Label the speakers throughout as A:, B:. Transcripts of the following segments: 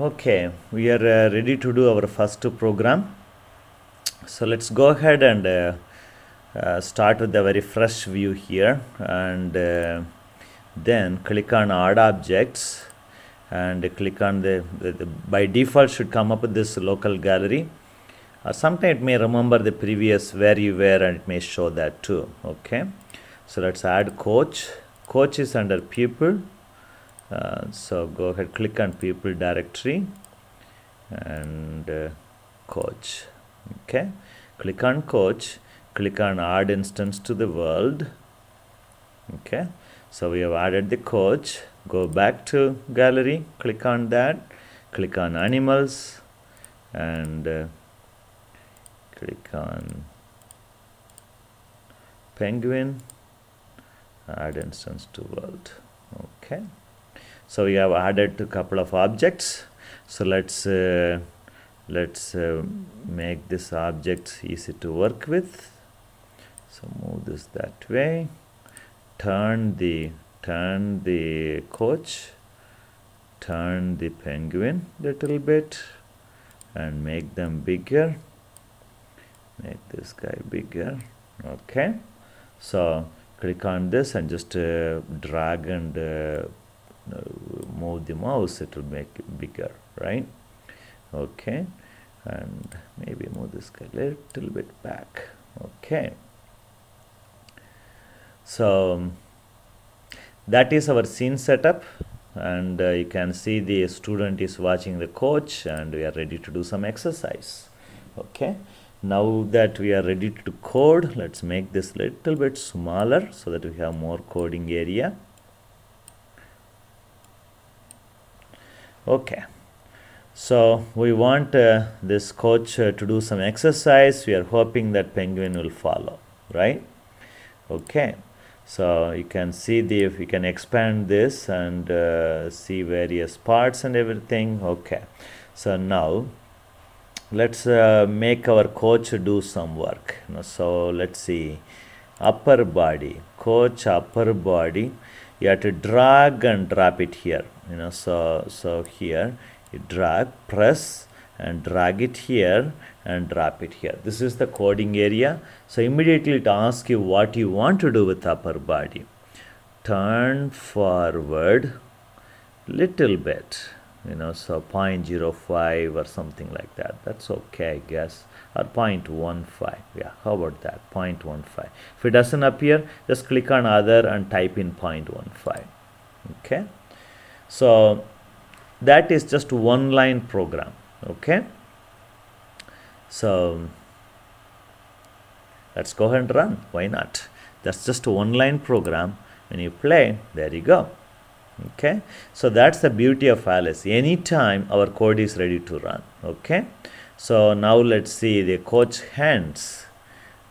A: Okay, we are uh, ready to do our first program. So let's go ahead and uh, uh, start with a very fresh view here and uh, then click on add objects and click on the, the, the by default should come up with this local gallery. Uh, sometimes it may remember the previous where you were and it may show that too okay? So let's add coach. Coach is under people uh, so go ahead click on people directory and uh, coach. Okay. Click on coach. Click on add instance to the world. Okay. So we have added the coach. Go back to gallery. Click on that. Click on animals. And uh, click on penguin. Add instance to world. Okay so we have added a couple of objects. So let's uh, let's uh, make this object easy to work with. So move this that way. Turn the turn the coach. Turn the penguin little bit and make them bigger. Make this guy bigger. Okay. So click on this and just uh, drag and move the mouse it will make it bigger right? Okay and maybe move this guy a little bit back. Okay. So that is our scene setup and uh, you can see the student is watching the coach and we are ready to do some exercise. Okay. Now that we are ready to code let's make this little bit smaller so that we have more coding area okay. So we want uh, this coach uh, to do some exercise. We are hoping that penguin will follow right? Okay. So you can see the if we can expand this and uh, see various parts and everything. Okay. So now let's uh, make our coach do some work. You so let's see. Upper body. Coach upper body. You have to drag and drop it here you know so so here you drag press and drag it here and drop it here. This is the coding area. So immediately it asks you what you want to do with upper body. Turn forward little bit you know so 0.05 or something like that. That's okay i guess. Or 0.15 yeah how about that? 0.15 if it doesn't appear just click on other and type in 0.15 okay so that is just one line program okay? So let's go ahead and run. Why not? That's just one line program. When you play there you go okay? So that's the beauty of alice. Anytime our code is ready to run okay? So now let's see the coach hands.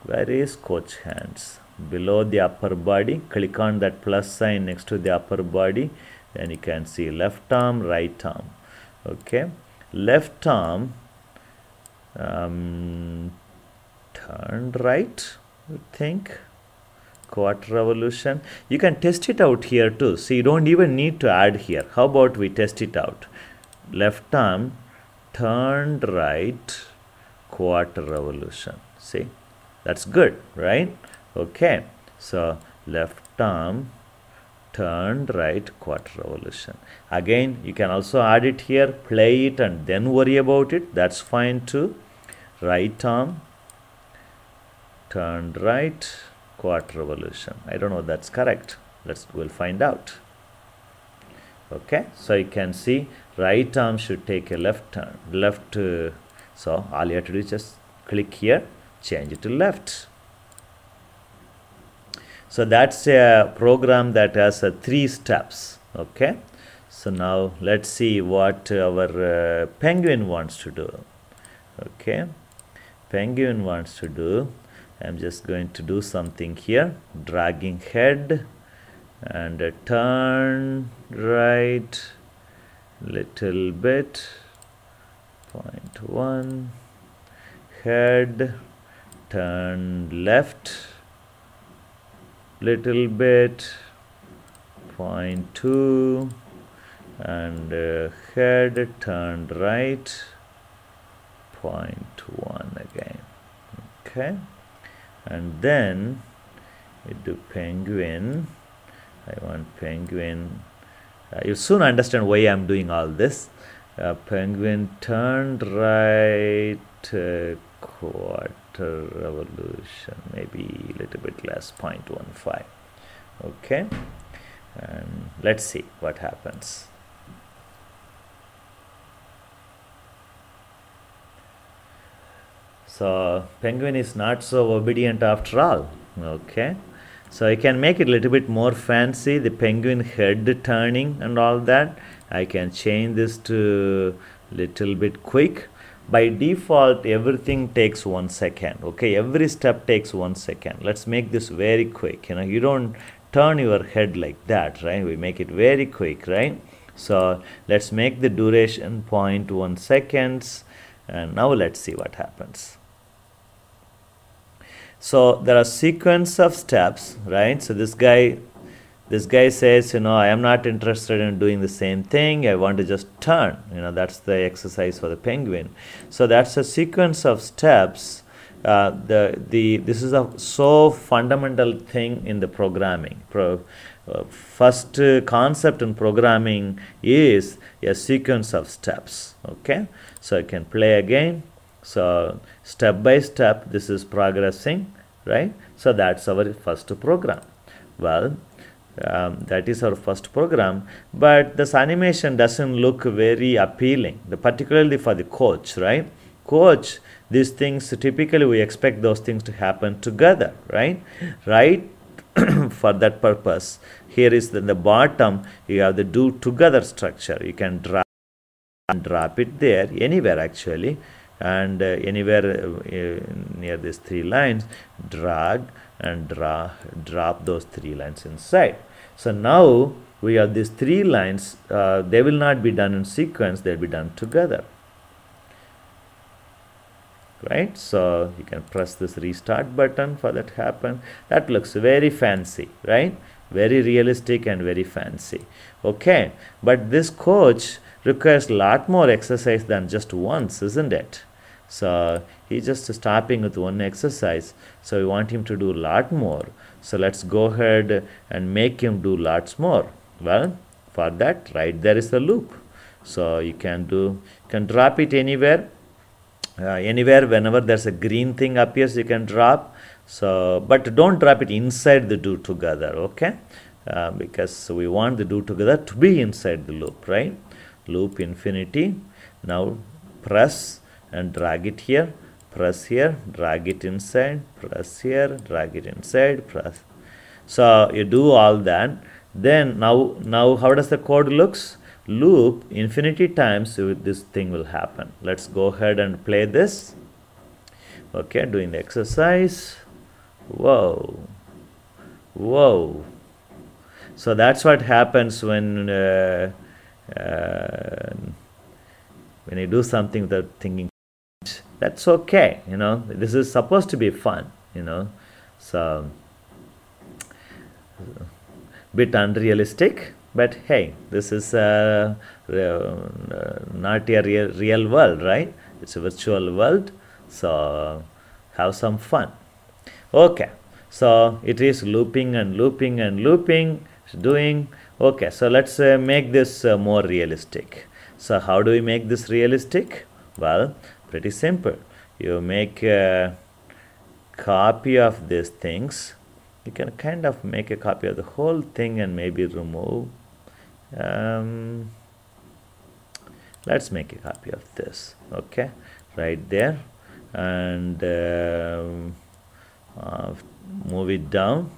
A: Where is coach hands? Below the upper body. Click on that plus sign next to the upper body then you can see left arm right arm. Okay. Left arm um, turned right I think? Quarter revolution. You can test it out here too. So you don't even need to add here. How about we test it out? Left arm turned right quarter revolution. See? That's good right? Okay. So left arm turned right quarter revolution. Again you can also add it here play it and then worry about it. That's fine too. Right arm turned right quarter revolution. I don't know if that's correct. Let's we'll find out. Okay so you can see right arm should take a left turn left uh, so all you have to do is just click here change it to left so that's a program that has uh, three steps okay? So now let's see what our uh, penguin wants to do okay? Penguin wants to do I'm just going to do something here dragging head and a turn right little bit point one head turn left little bit point 0.2 and uh, head turned right point 0.1 again okay? And then we do penguin I want penguin uh, you soon understand why I'm doing all this. Uh, penguin turned right uh, quarter revolution maybe a little bit less 0.15 okay and let's see what happens. So penguin is not so obedient after all. Okay so I can make it a little bit more fancy the penguin head turning and all that. I can change this to little bit quick by default everything takes one second okay? Every step takes one second. Let's make this very quick you know? You don't turn your head like that right? We make it very quick right? So let's make the duration point one seconds and now let's see what happens. So there are sequence of steps right? So this guy this guy says you know i am not interested in doing the same thing. I want to just turn. You know that's the exercise for the penguin. So that's a sequence of steps. Uh, the the this is a so fundamental thing in the programming. Pro, uh, first concept in programming is a sequence of steps okay? So i can play again. So step by step this is progressing right? So that's our first program. Well um, that is our first program but this animation doesn't look very appealing the, particularly for the coach right? Coach these things typically we expect those things to happen together right? Right for that purpose here is the, the bottom you have the do together structure. You can drop and drop it there anywhere actually and uh, anywhere uh, near these three lines drag and draw drop those three lines inside so now we have these three lines, uh, they will not be done in sequence, they'll be done together. Right, so you can press this restart button for that happen. That looks very fancy, right? Very realistic and very fancy. Okay, but this coach requires lot more exercise than just once, isn't it? So he's just stopping with one exercise. So we want him to do a lot more. So let's go ahead and make him do lots more. Well, for that, right there is the loop. So you can do, you can drop it anywhere. Uh, anywhere whenever there's a green thing appears you can drop so but don't drop it inside the do together okay uh, because we want the do together to be inside the loop right loop infinity now press and drag it here press here drag it inside press here drag it inside press. So you do all that. Then now now how does the code looks? Loop infinity times this thing will happen. Let's go ahead and play this. Okay doing the exercise. Whoa. Whoa. So that's what happens when uh, uh, when you do something without thinking that's okay you know? This is supposed to be fun you know? So bit unrealistic but hey this is uh, uh, not a real, real world right? It's a virtual world so have some fun. Okay so it is looping and looping and looping it's doing. Okay so let's uh, make this uh, more realistic. So how do we make this realistic? Well pretty simple. You make a copy of these things. You can kind of make a copy of the whole thing and maybe remove um, let's make a copy of this okay? Right there. And um, uh, move it down.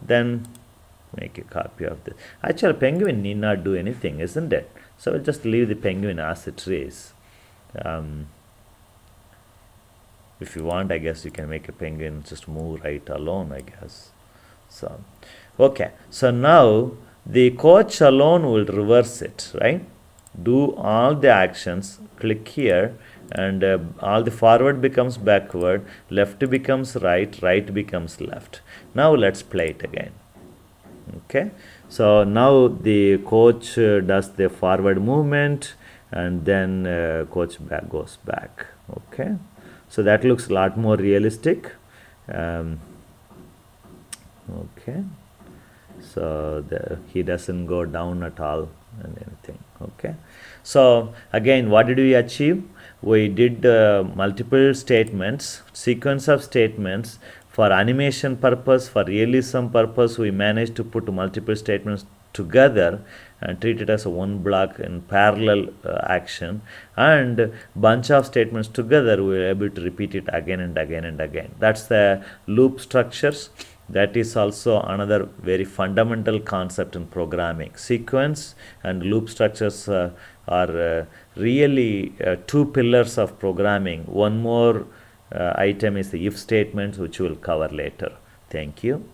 A: Then make a copy of this. Actually penguin need not do anything isn't it? So we'll just leave the penguin as it is. Um, if you want I guess you can make a penguin just move right alone I guess. So okay. So now the coach alone will reverse it right? Do all the actions click here and uh, all the forward becomes backward left becomes right right becomes left. Now let's play it again. Okay? So now the coach uh, does the forward movement and then uh, coach back goes back. Okay so that looks a lot more realistic. Um, okay. So the, he doesn't go down at all and anything. Okay. So again what did we achieve? We did uh, multiple statements sequence of statements. For animation purpose for realism purpose we managed to put multiple statements together and treat it as a one block in parallel uh, action. And bunch of statements together we are able to repeat it again and again and again. That's the loop structures. That is also another very fundamental concept in programming. Sequence and loop structures uh, are uh, really uh, two pillars of programming. One more uh, item is the if statements which we will cover later. Thank you